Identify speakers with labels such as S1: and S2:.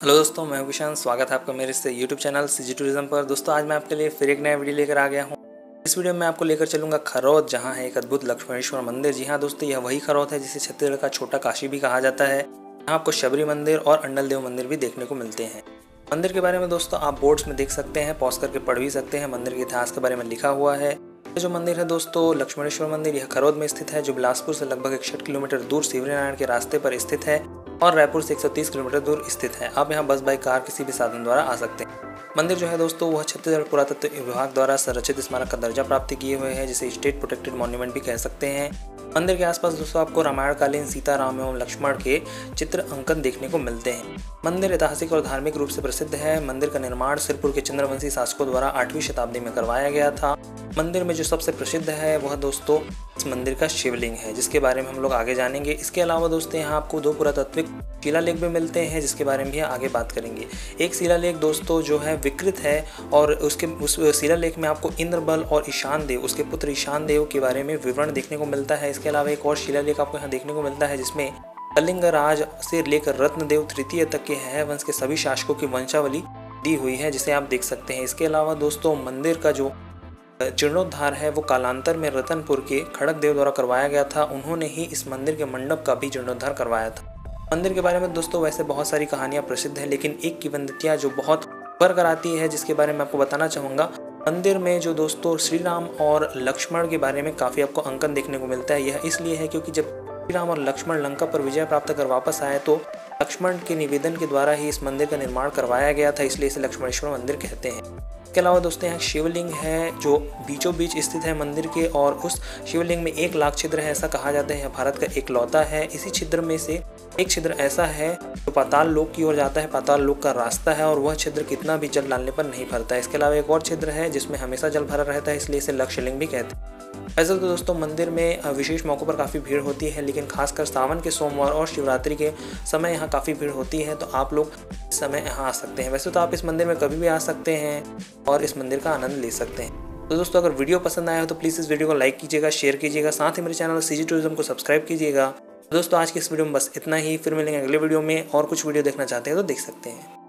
S1: दोस्तों, मैं किशान। स्वागत है आपका मेरे से यूट्यूब चैनल सीजी टूरिज़्म पर। दोस्तों, आज मैं आपके लिए फिर एक नया वीडियो लेकर आ गया हूँ। इस वीडियो में आपको लेकर चलूँगा खरौद, जहाँ है एक अद्भुत लक्ष्मणेश्वर मंदिर। जी हाँ दोस्तों, यह वही खरौद है जिसे छत्तीसगढ़ का छोटा काशी भी कहा जाता है। यहाँ आपको शबरी मंदिर और अंडल देव मंदिर भी देखने को मिलते हैं। मंदिर के बारे में दोस्तों, आप बोर्ड्स में देख सकते हैं, पॉज करके पढ़ भी सकते हैं। मंदिर के इतिहास के बारे में लिखा हुआ है। जो मंदिर है दोस्तों, लक्ष्मणेश्वर मंदिर, यह खरौद में स्थित है, जो बिलासपुर से लगभग इकसठ किलोमीटर दूर शिवरीनारायण के रास्ते पर स्थित है। और रायपुर से 130 किलोमीटर दूर स्थित है। आप यहाँ बस बाई कार किसी भी साधन द्वारा आ सकते हैं। मंदिर जो है दोस्तों, वह छत्तीसगढ़ पुरातत्व विभाग द्वारा संरक्षित स्मारक का दर्जा प्राप्त किए हुए हैं, जिसे स्टेट प्रोटेक्टेड मॉन्यूमेंट भी कह सकते हैं। मंदिर के आसपास दोस्तों, आपको रामायणकालीन सीता राम एवं लक्ष्मण के चित्र अंकन देखने को मिलते हैं। मंदिर ऐतिहासिक और धार्मिक रूप से प्रसिद्ध है। मंदिर का निर्माण सिरपुर के चंद्रवंशी शासकों द्वारा आठवीं शताब्दी में करवाया गया था। मंदिर में जो सबसे प्रसिद्ध है, वह दोस्तों, इस मंदिर का शिवलिंग है, जिसके बारे में हम लोग आगे जानेंगे। इसके अलावा दोस्तों, यहाँ आपको दो पुरातत्विक शिलालेख भी मिलते हैं, जिसके बारे में भी आगे बात करेंगे। एक शिलालेख दोस्तों, जो है विकृत है और उसके, उस शिलालेख में आपको इंद्रबल और ईशान देव उसके पुत्र ईशान देव के बारे में विवरण देखने को मिलता है। इसके अलावा एक और शिलालेख आपको यहाँ देखने को मिलता है, जिसमें कलिंग राज से लेकर रत्नदेव तृतीय तक के है वंश के सभी शासकों की वंशावली दी हुई है, जिसे आप देख सकते हैं। इसके अलावा दोस्तों, मंदिर का जो जीर्णोद्धार है, वो कालांतर में रतनपुर के खड़क देव द्वारा करवाया गया था। उन्होंने ही इस मंदिर के मंडप का भी जीर्णोद्धार करवाया था। मंदिर के बारे में दोस्तों, वैसे बहुत सारी कहानियाँ प्रसिद्ध हैं, लेकिन एक किवंदतियाँ जो बहुत पर कराती है, जिसके बारे में आपको बताना चाहूँगा। मंदिर में जो दोस्तों श्री राम और लक्ष्मण के बारे में काफ़ी आपको अंकन देखने को मिलता है। यह इसलिए है क्योंकि जब श्री राम और लक्ष्मण लंका पर विजय प्राप्त कर वापस आए तो लक्ष्मण के निवेदन के द्वारा ही इस मंदिर का निर्माण करवाया गया था, इसलिए इसे लक्ष्मणेश्वर मंदिर कहते हैं। इसके अलावा दोस्तों, यहाँ शिवलिंग है, जो बीचों बीच स्थित है मंदिर के, और उस शिवलिंग में एक लाख छिद्र है, ऐसा कहा जाता है। भारत का एक लौता है। इसी छिद्र में से एक छिद्र ऐसा है जो पाताल लोक की ओर जाता है, पाताल लोक का रास्ता है और वह छिद्र कितना भी जल डालने पर नहीं भरता है। इसके अलावा एक और छिद्र है जिसमें हमेशा जल भरा रहता है, इसलिए इसे लक्ष्यलिंग भी कहते हैं। ऐसे तो दोस्तों, मंदिर में विशेष मौक़ों पर काफ़ी भीड़ होती है, लेकिन खासकर सावन के सोमवार और शिवरात्रि के समय यहाँ काफ़ी भीड़ होती है तो आप लोग इस समय यहाँ आ सकते हैं। वैसे तो आप इस मंदिर में कभी भी आ सकते हैं और इस मंदिर का आनंद ले सकते हैं। तो दोस्तों, अगर वीडियो पसंद आया हो तो प्लीज़ इस वीडियो को लाइक कीजिएगा, शेयर कीजिएगा, साथ ही मेरे चैनल सीजी टूरिज़्म को सब्सक्राइब कीजिएगा। दोस्तों, आज की इस वीडियो में बस इतना ही। फिर मिलेंगे अगले वीडियो में और कुछ वीडियो देखना चाहते हैं तो देख सकते हैं।